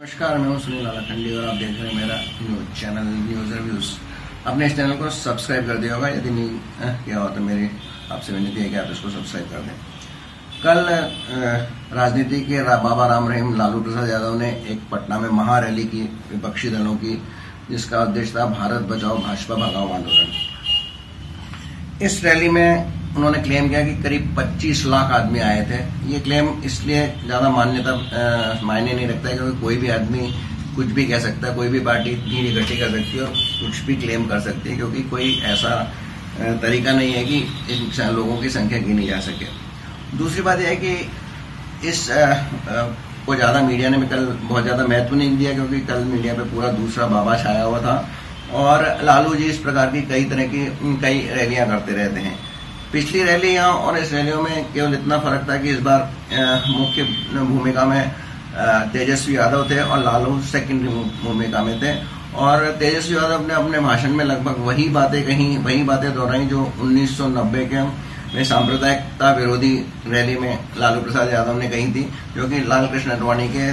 नमस्कार मैं हूँ सुनील लालाखंडी और आप देख रहे हैं मेरा न्यूज़ चैनल न्यूज़ रिव्यूज़। अपने इस चैनल को सब्सक्राइब कर दिया होगा यदि नहीं किया हो तो मेरी आपसे विनती है कि आप इसको सब्सक्राइब कर दें। कल राजनीति के रा, बाबा राम रहीम लालू प्रसाद यादव ने एक पटना में महारैली की विपक्षी दलों की जिसका उद्देश्य था भारत बचाओ भाजपा भगाओ आंदोलन। इस रैली में उन्होंने क्लेम किया कि करीब 25 लाख आदमी आए थे। ये क्लेम इसलिए ज़्यादा मान्यता मायने नहीं रखता है क्योंकि कोई भी आदमी कुछ भी कह सकता है कोई भी पार्टी इतनी इकट्ठी कर सकती है और कुछ भी क्लेम कर सकती है क्योंकि कोई ऐसा तरीका नहीं है कि इन लोगों की संख्या गिनी जा सके। दूसरी बात यह है कि इस अ, अ, को ज़्यादा मीडिया ने कल बहुत ज़्यादा महत्व नहीं दिया क्योंकि कल मीडिया पे पूरा दूसरा बाबा छाया हुआ था। और लालू जी इस प्रकार की कई तरह की कई रैलियाँ करते रहते हैं। पिछली रैलियाँ और इस रैलियों में केवल इतना फ़र्क था कि इस बार मुख्य भूमिका में तेजस्वी यादव थे और लालू सेकेंडरी भूमिका में थे। और तेजस्वी यादव ने अपने भाषण में लगभग वही बातें कही, वही बातें दोहराई जो 1990 के में सांप्रदायिकता विरोधी रैली में लालू प्रसाद यादव ने कही थी, जो कि लाल कृष्ण अडवाणी के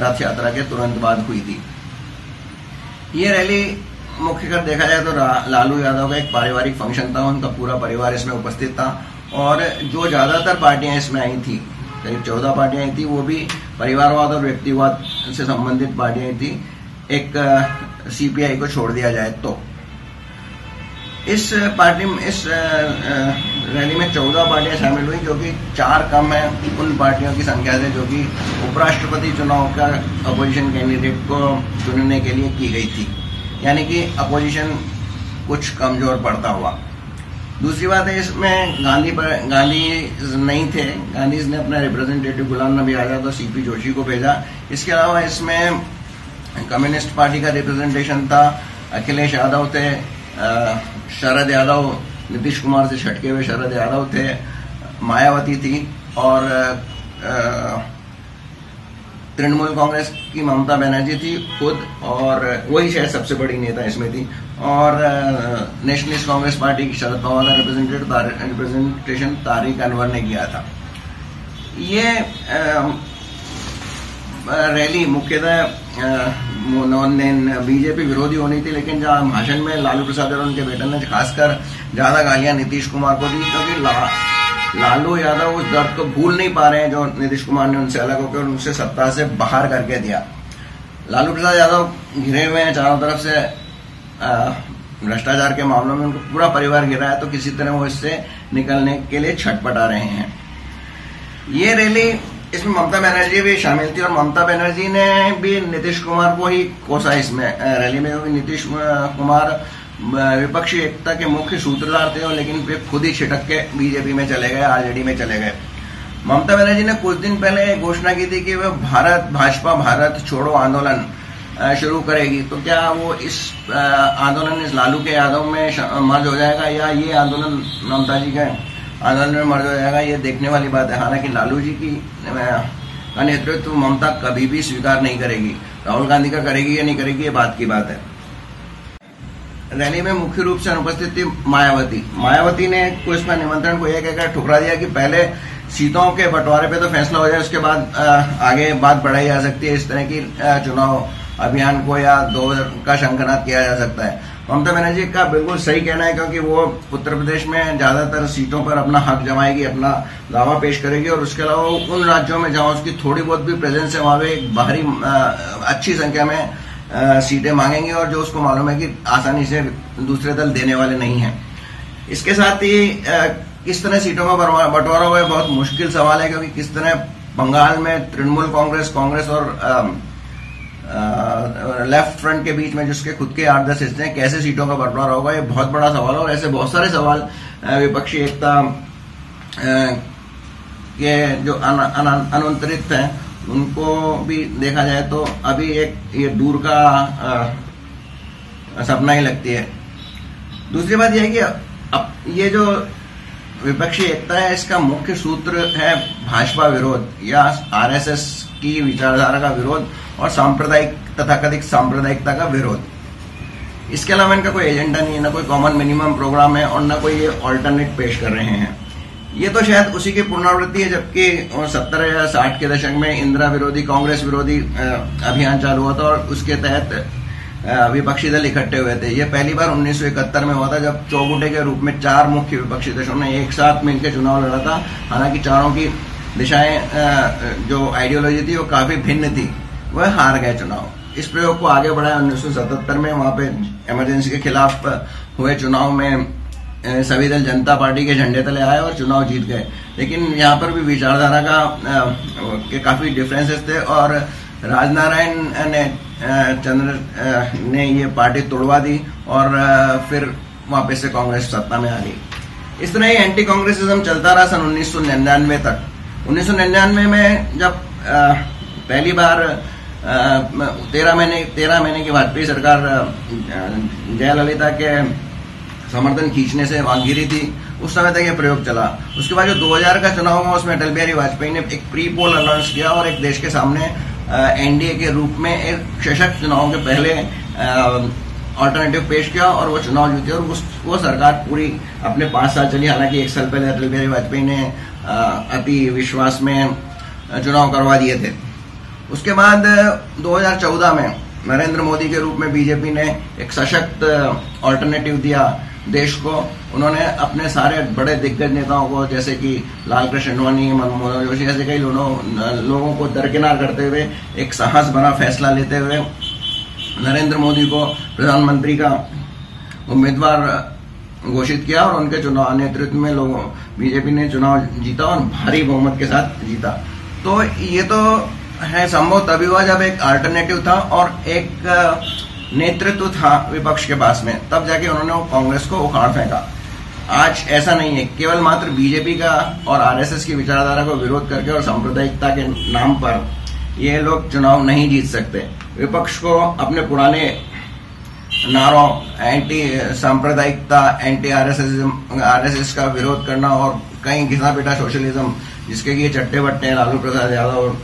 रथ यात्रा के तुरंत बाद हुई थी। ये रैली मुख्य कर देखा जाए तो लालू यादव का एक पारिवारिक फ़ंक्शन था, उनका पूरा परिवार इसमें उपस्थित था। और जो ज़्यादातर पार्टियाँ इसमें आई थी, करीब चौदह पार्टियाँ आई थी, वो भी परिवारवाद और व्यक्तिवाद से संबंधित पार्टियाँ आई थी। एक सीपीआई को छोड़ दिया जाए तो। इस पार्टी में, इस रैली में चौदह पार्टियाँ शामिल हुई, जो कि चार कम है उन पार्टियों की संख्या से, जो कि उपराष्ट्रपति चुनाव का अपोजिशन कैंडिडेट को चुनने के लिए की गई थी। यानी कि अपोजिशन कुछ कमज़ोर पड़ता हुआ। दूसरी बात है इसमें गांधी पर गांधी नहीं थे। गांधी ने अपना रिप्रेजेंटेटिव गुलाम नबी आज़ाद और सीपी जोशी को भेजा। इसके अलावा इसमें कम्युनिस्ट पार्टी का रिप्रेजेंटेशन था। अखिलेश यादव थे शरद यादव नीतीश कुमार से छटके हुए शरद यादव थे मायावती थी और अ, तृणमूल कांग्रेस की ममता बनर्जी थी खुद और वही शायद सबसे बड़ी नेता इसमें थी। और नेशनलिस्ट कांग्रेस पार्टी की शरद पवार का रिप्रेजेंटेटिव रिप्रेजेंटेशन तारिक अनवर ने किया था। ये रैली मुख्यतः बीजेपी विरोधी होनी थी लेकिन जहाँ भाषण में लालू प्रसाद और उनके बेटे ने खासकर ज़्यादा गालियाँ नीतीश कुमार को दी क्योंकि ला, लालू यादव उस दर्द को भूल नहीं पा रहे हैं जो नीतीश कुमार ने उनसे अलग होकर उनसे सत्ता से बाहर करके दिया। लालू प्रसाद यादव घिरे हुए हैं चारों तरफ़ से भ्रष्टाचार के मामलों में उनका पूरा परिवार घिरा है तो किसी तरह वो इससे निकलने के लिए छटपटा रहे हैं। ये रैली इसमें ममता बनर्जी भी शामिल थी और ममता बनर्जी ने भी नीतीश कुमार को ही कोसा इसमें रैली में नीतीश कुमार विपक्षी एकता के मुख्य सूत्रधार थे और लेकिन वे खुद ही छिटक के बीजेपी में चले गए आरजेडी में चले गए। ममता बनर्जी ने कुछ दिन पहले घोषणा की थी कि वह भारत, भाजपा, भारत छोड़ो आंदोलन शुरू करेगी। तो क्या वो इस आंदोलन, इस लालू के यादव में मर्ज हो जाएगा या ये आंदोलन ममता जी का आंदोलन में मर्ज हो जाएगा, ये देखने वाली बात है। हालाँकि लालू जी की का नेतृत्व ममता कभी भी स्वीकार नहीं करेगी। राहुल गांधी का करेगी या नहीं करेगी, ये बात की बात है। रैली में मुख्य रूप से अनुपस्थित थी मायावती। मायावती ने को इसमें निमंत्रण को यह कहकर ठुकरा दिया कि पहले सीटों के बंटवारे पे तो फैसला हो जाए, उसके बाद आगे बात बढ़ाई जा सकती है इस तरह की चुनाव अभियान को या दो का शंखनाद किया जा सकता है। ममता बनर्जी का बिल्कुल सही कहना है क्योंकि वो उत्तर प्रदेश में ज़्यादातर सीटों पर अपना हक जमाएगी, अपना दावा पेश करेगी और उसके अलावा उन राज्यों में जहाँ उसकी थोड़ी बहुत भी प्रेजेंस है, वहाँ पे एक बाहरी अच्छी संख्या में सीटें मांगेंगे और जो उसको मालूम है कि आसानी से दूसरे दल देने वाले नहीं हैं। इसके साथ ही किस तरह सीटों का बंटवारा हुआ है, बहुत मुश्किल सवाल है, क्योंकि किस तरह बंगाल में तृणमूल कांग्रेस कांग्रेस और लेफ़्ट फ्रंट के बीच में जिसके खुद के आठ दस हिस्से हैं, कैसे सीटों का बंटवारा होगा, ये बहुत बड़ा सवाल है और ऐसे बहुत सारे सवाल विपक्षी एकता के जो अन- अन- अनुंतरित हैं उनको भी देखा जाए तो अभी एक ये दूर का अ, सपना ही लगती है। दूसरी बात यह है कि अब ये जो विपक्षी एकता है इसका मुख्य सूत्र है भाजपा विरोध या आरएसएस की विचारधारा का विरोध और सांप्रदायिक तथाकथित सांप्रदायिकता का विरोध। इसके अलावा इनका कोई एजेंडा नहीं है ना कोई कॉमन मिनिमम प्रोग्राम है और ना कोई ये ऑल्टरनेट पेश कर रहे हैं। ये तो शायद उसी की पुनरावृत्ति है, जबकि सत्तर या साठ के दशक में इंदिरा विरोधी, कांग्रेस विरोधी अभियान चालू हुआ था और उसके तहत विपक्षी दल इकट्ठे हुए थे। ये पहली बार 1971 में हुआ था, जब चौगुटे के रूप में चार मुख्य विपक्षी देशों ने एक साथ मिलकर चुनाव लड़ा था। हालाँकि चारों की दिशाएँ जो आइडियोलॉजी थी, वो काफ़ी भिन्न थी। वह हार गए चुनाव। इस प्रयोग को आगे बढ़ाया उन्नीस सौ सतहत्तर में। वहाँ पे इमरजेंसी के खिलाफ हुए चुनाव में सभी दल जनता पार्टी के झंडे तले आए और चुनाव जीत गए। लेकिन यहाँ पर भी विचारधारा का के काफ़ी डिफरेंसेस थे और राजनारायण ने चंद्र ने ये पार्टी तोड़वा दी और फिर वापस से कांग्रेस सत्ता में आ गई। इस तरह ही एंटी कांग्रेसिज्म चलता रहा सन उन्नीस सौ निन्यानवे तक। उन्नीस सौ निन्यानवे में जब पहली बार तेरह महीने तेरह महीने की वाजपेयी सरकार जयललिता के समर्थन खींचने से वहाँ गिरी थी। उस समय तक ये प्रयोग चला। उसके बाद जो 2000 का चुनाव हुआ, उसमें अटल बिहारी वाजपेयी ने एक प्री पोल अनाउंस किया और एक देश के सामने एनडीए के रूप में एक सशक्त चुनाव के पहले ऑल्टरनेटिव पेश किया और वो चुनाव जीते और उस, वो सरकार पूरी अपने पाँच साल चली। हालाँकि एक साल पहले अटल बिहारी वाजपेयी ने अति विश्वास में चुनाव करवा दिए थे। उसके बाद 2014 में नरेंद्र मोदी के रूप में बीजेपी ने एक सशक्त ऑल्टरनेटिव दिया। देश को, उन्होंने अपने सारे बड़े दिग्गज नेताओं को, जैसे कि लाल कृष्ण अडवाणी मनमोहन जोशी, ऐसे कई लोगों लोगों को दरकिनार करते हुए एक साहस भरा फैसला लेते हुए नरेंद्र मोदी को प्रधानमंत्री का उम्मीदवार घोषित किया और उनके चुनाव, नेतृत्व में लोगों, बीजेपी ने चुनाव जीता और भारी बहुमत के साथ जीता। तो ये तो है संभव, तभी हुआ जब एक अल्टरनेटिव था और एक नेतृत्व था विपक्ष के पास में, तब जाके उन्होंने कांग्रेस को उखाड़ फेंका। आज ऐसा नहीं है, केवल मात्र बीजेपी का और आरएसएस की विचारधारा को विरोध करके और सांप्रदायिकता के नाम पर ये लोग चुनाव नहीं जीत सकते। विपक्ष को अपने पुराने नारों एंटी सांप्रदायिकता एंटी आरएसएस आरएसएस का विरोध करना और कहीं घिसा पिटा सोशलिज्म जिसके ये चट्टे बट्टे लालू प्रसाद यादव और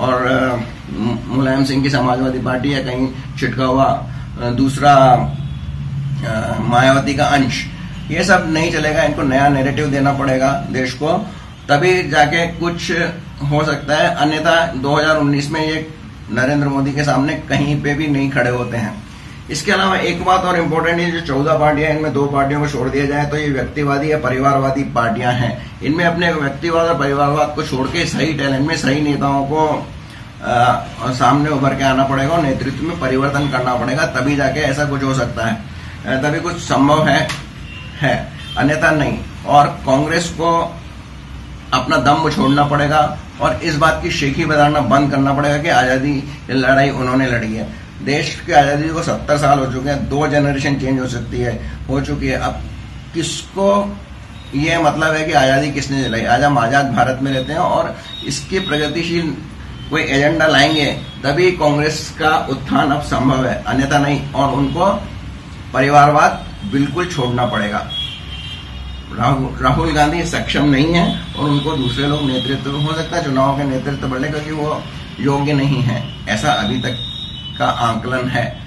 मुलायम सिंह की समाजवादी पार्टी या कहीं छिटका हुआ दूसरा मायावती का अंश, ये सब नहीं चलेगा, इनको नया नेरेटिव देना पड़ेगा देश को। तभी जाके कुछ हो सकता है, अन्यथा 2019 में ये नरेंद्र मोदी के सामने कहीं पे भी नहीं खड़े होते हैं। इसके अलावा एक बात और इम्पोर्टेंट है जो चौदह पार्टियाँ इनमें दो पार्टियों को छोड़ दिया जाए तो ये व्यक्तिवादी या परिवारवादी पार्टियाँ हैं। इनमें अपने व्यक्तिवाद और परिवारवाद को छोड़ के सही टैलेंट में सही नेताओं को आ, सामने उभर के आना पड़ेगा और नेतृत्व में परिवर्तन करना पड़ेगा तभी जाके ऐसा कुछ हो सकता है। तभी कुछ संभव है है अन्यथा नहीं। और कांग्रेस को अपना दम छोड़ना पड़ेगा और इस बात की शेखी बजाना बंद करना पड़ेगा कि आज़ादी लड़ाई उन्होंने लड़ी है। देश की आज़ादी को सत्तर साल हो चुके हैं, दो जनरेशन चेंज हो सकती है, हो चुकी है। अब किसको ये मतलब है कि आज़ादी किसने दिलाई? आज हम आज़ाद भारत में रहते हैं और इसकी प्रगतिशील कोई एजेंडा लाएँगे, तभी कांग्रेस का उत्थान अब संभव है। अन्यथा नहीं, और उनको परिवारवाद बिल्कुल छोड़ना पड़ेगा। राहुल गांधी सक्षम नहीं है और उनको दूसरे लोग नेतृत्व, हो सकता है चुनाव के नेतृत्व बढ़ने क्योंकि वो योग्य नहीं है। ऐसा अभी तक का आंकलन है।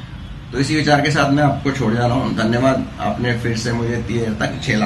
तो इसी विचार के साथ मैं आपको छोड़ जा रहा हूँ। धन्यवाद। आपने फिर से मुझे दिए तक झेला